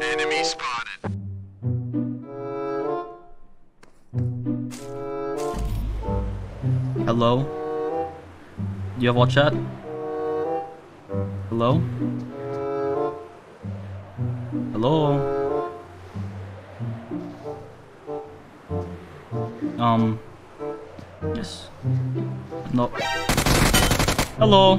Enemy spotted. Hello? You have watch chat? Hello? Hello? Um. Yes. No. Hello?